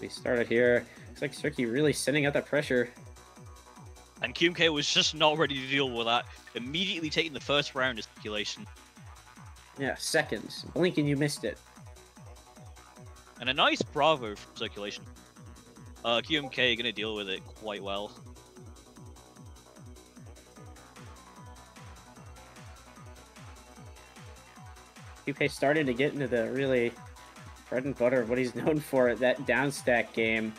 We started here. Looks like Cirky really sending out that pressure. And QMK was just not ready to deal with that. Immediately taking the first round of speculation. Yeah, seconds. Blink and you missed it. And a nice bravo from circulation. Uh, QMK gonna deal with it quite well. QK starting to get into the really bread and butter of what he's known for, that downstack game.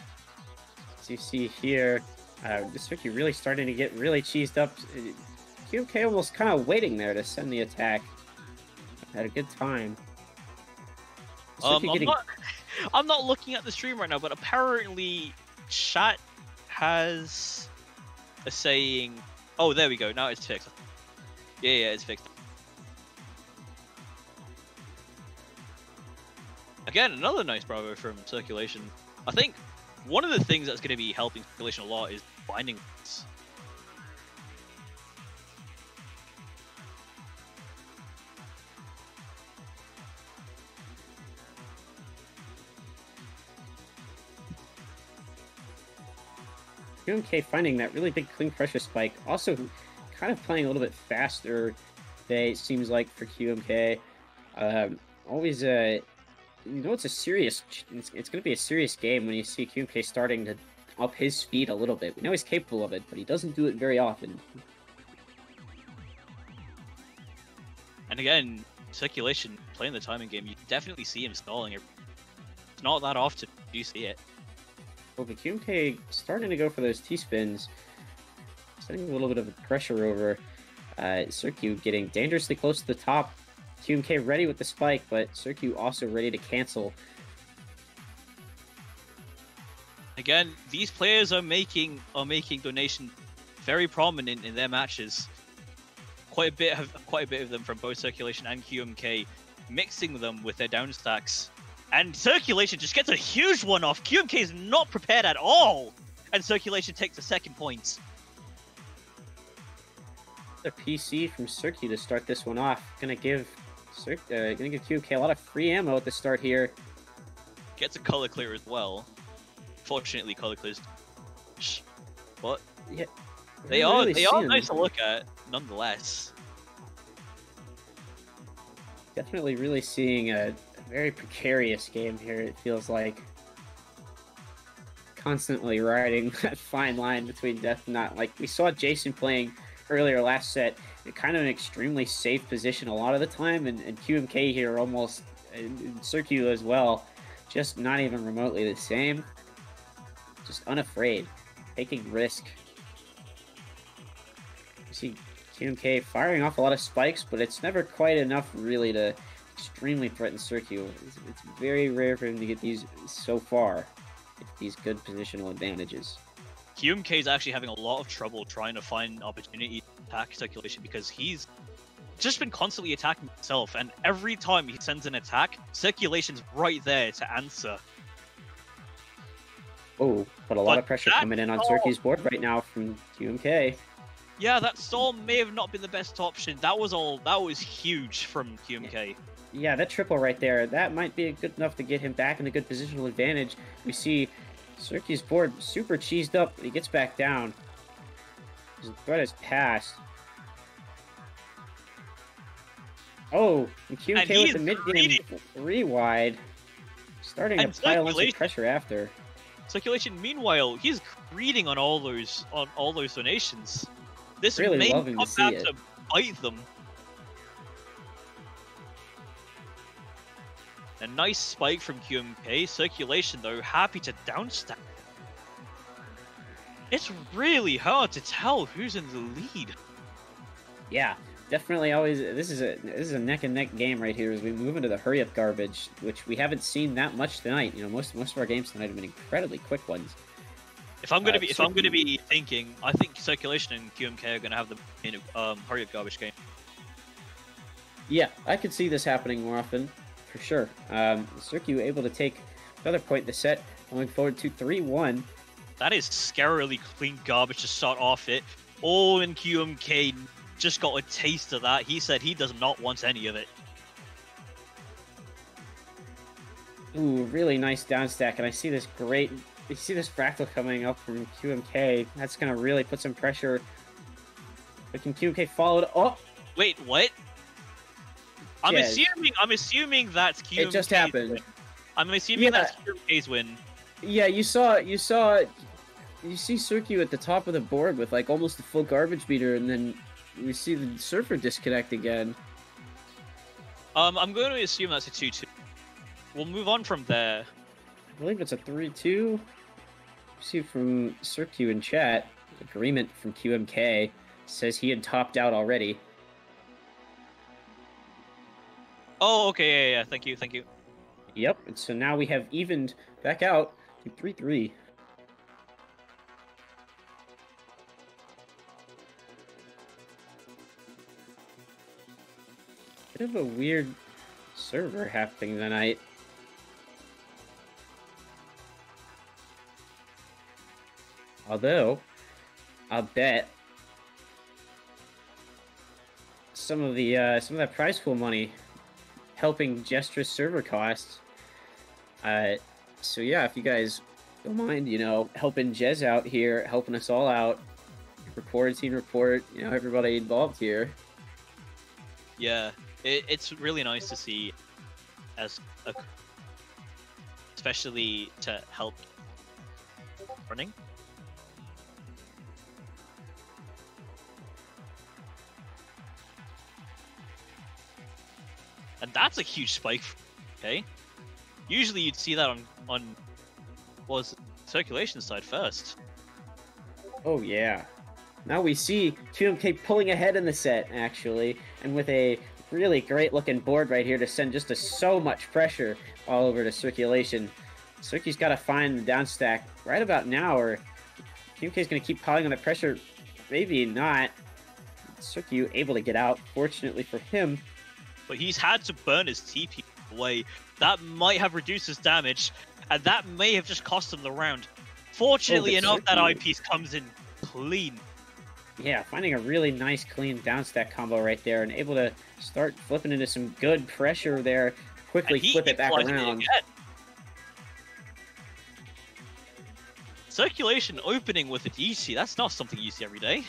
As you see here, uh, this Ricky really starting to get really cheesed up. QK almost kind of waiting there to send the attack. Had a good time. Um, I'm, not, I'm not looking at the stream right now, but apparently chat has a saying. Oh, there we go. Now it's fixed. Yeah, yeah, it's fixed. Again, another nice bravo from circulation. I think one of the things that's going to be helping circulation a lot is binding. QMK finding that really big clean pressure spike. Also, kind of playing a little bit faster. They seems like for QMK. Um, always, uh, you know, it's a serious. It's, it's going to be a serious game when you see QMK starting to up his speed a little bit. We know he's capable of it, but he doesn't do it very often. And again, circulation playing the timing game, you definitely see him stalling. It's not that often you see it. Well, the QMK starting to go for those T-spins, setting a little bit of pressure over. Uh, Circu getting dangerously close to the top. QMK ready with the spike, but Circu also ready to cancel. Again, these players are making are making donation very prominent in their matches. Quite a bit of quite a bit of them from both circulation and QMK, mixing them with their down stacks and Circulation just gets a huge one off. QMK is not prepared at all. And Circulation takes the second point. The PC from Circu to start this one off. Gonna give Cir uh, gonna give QMK a lot of free ammo at the start here. Gets a color clear as well. Fortunately, color clears. What? Yeah. They are really they are nice to look at, nonetheless. Definitely really seeing a very precarious game here, it feels like. Constantly riding that fine line between death and not. Like, we saw Jason playing earlier last set kind of an extremely safe position a lot of the time, and, and QMK here almost, and as well, just not even remotely the same. Just unafraid, taking risk. You see QMK firing off a lot of spikes, but it's never quite enough really to extremely threaten Circu. It's, it's, very rare for him to get these so far, these good positional advantages. QMK is actually having a lot of trouble trying to find opportunity to attack circulation because he's just been constantly attacking himself, and every time he sends an attack, circulation's right there to answer. Oh, but a lot but of pressure coming in on Circu's board right now from QMK. Yeah, that storm may have not been the best option. That was all. That was huge from QMK yeah, that triple right there, that might be good enough to get him back in a good positional advantage. We see Circu's board super cheesed up, but he gets back down. His threat is passed. Oh, and QMK with the mid-game three wide. Starting and to pile some pressure after. Circulation, meanwhile, he's greeting on all those on all those donations. This really may come back to, to bite them. A nice spike from QMK. Circulation, though, happy to downstack. It's really hard to tell who's in the lead. Yeah, definitely always this is a this is a neck and neck game right here as we move into the hurry up garbage, which we haven't seen that much tonight. You know, most most of our games tonight have been incredibly quick ones. If I'm gonna uh, be if I'm gonna be thinking, I think circulation and QMK are gonna have the um, hurry up garbage game. Yeah, I could see this happening more often for sure. Um, Circu able to take another point in the set, going forward to 3-1. That is scarily clean garbage to start off it. All in QMK just got a taste of that. He said he does not want any of it. Ooh, really nice down stack, and I see this great. You see this fractal coming up from QMK. That's gonna really put some pressure. But can QMK follow it? Oh, Wait, what? I'm Yeah. assuming. I'm assuming that's QMK's it just happened. Win. I'm assuming Yeah. that's QMK's win. Yeah, you saw you saw you see Circu at the top of the board with like almost a full garbage meter, and then we see the server disconnect again. Um, I'm going to assume that's a two-two. We'll move on from there. I believe it's a three-two. See from Circu in chat, agreement from QMK says he had topped out already. Oh, okay, yeah, yeah. Thank you, thank you. Yep, and so now we have evened back out to three-three. Bit of a weird server happening tonight. Although, I'll bet some of the uh, some of that prize pool money helping Jstris server costs. Uh, so yeah, if you guys don't mind, you know, helping Jez out here, helping us all out, report, team report, you know, everybody involved here. Yeah, it, it's really nice to see, as a, especially to help running. That's a huge spike. Okay, usually you'd see that on on was circulation side first. Oh yeah. Now we see 2MK pulling ahead in the set, actually, and with a really great looking board right here to send just a, so much pressure all over to circulation. Circu's got to find the down stack right about now, or 2MK's going to keep piling on the pressure. Maybe not. Circu able to get out, fortunately for him. But he's had to burn his TP away. That might have reduced his damage, and that may have just cost him the round. Fortunately but enough, that certainly- I-piece comes in clean. Yeah, finding a really nice clean down stack combo right there and able to start flipping into some good pressure there. Quickly he flip it back around. again. Circulation opening with a DC, that's not something you see every day.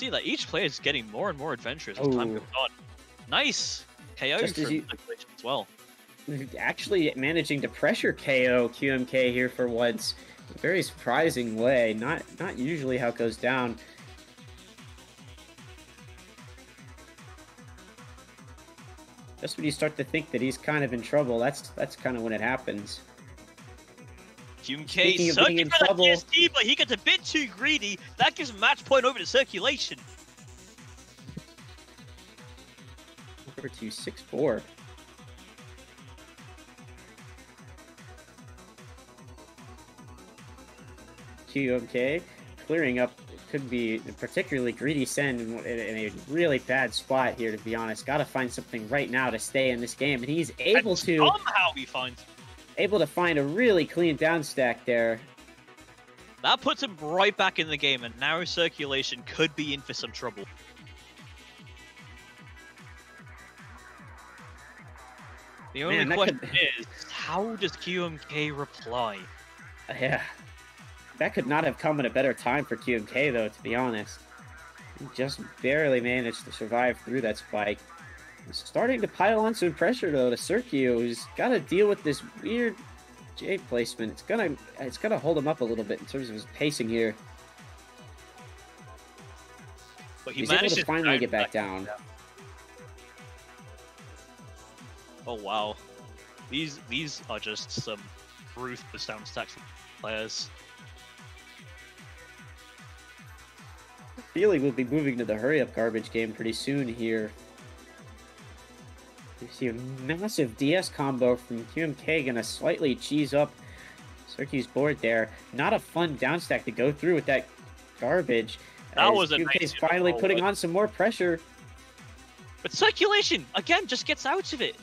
See that each player is getting more and more adventurous as time Oh. goes on. Nice KO Just as from you- as well. actually managing to pressure KO QMK here for once. A very surprising way. Not not usually how it goes down. Just when you start to think that he's kind of in trouble, that's that's kind of when it happens. QMK Speaking of being in for that trouble- TST, but he gets a bit too greedy. That gives him match point over to circulation. Over to six four. QMK clearing up could be a particularly greedy send in, in a really bad spot here. To be honest, got to find something right now to stay in this game, and he's able and to somehow he finds able to find a really clean down stack there. that puts him right back in the game, and narrow circulation could be in for some trouble. The only Man, question could- is, how does QMK reply? Yeah, that could not have come at a better time for QMK though. To be honest, he just barely managed to survive through that spike. He's starting to pile on some pressure though to Circu, who's got to deal with this weird J placement. It's gonna it's gonna hold him up a little bit in terms of his pacing here. But he He's able managed to finally get back down. Oh wow, these these are just some ruthless down stacks players. Feeling we'll be moving to the hurry up garbage game pretty soon here. Massive DS combo from QMK gonna slightly cheese up Circu's board there. Not a fun down stack to go through with that garbage. That as was a QMK's nice finally putting on some more pressure. But circulation again just gets out of it.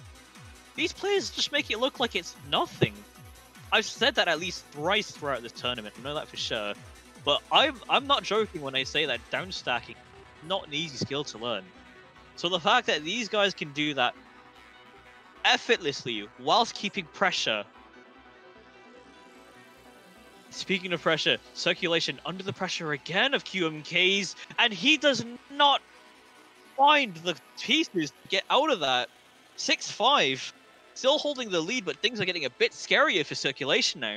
These players just make it look like it's nothing. I've said that at least thrice throughout this tournament. I know that for sure. But I'm I'm not joking when I say that down stacking not an easy skill to learn. So the fact that these guys can do that effortlessly whilst keeping pressure. Speaking of pressure, circulation under the pressure again of QMKs, and he does not find the pieces to get out of that. 6 5. Still holding the lead, but things are getting a bit scarier for circulation now.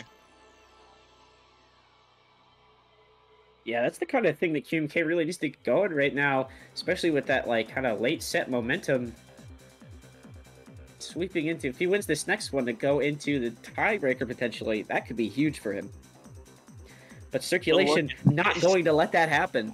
Yeah, that's the kind of thing that QMK really needs to get going right now, especially with that like kind of late set momentum sweeping into. If he wins this next one to go into the tiebreaker potentially, that could be huge for him. But circulation not going to let that happen.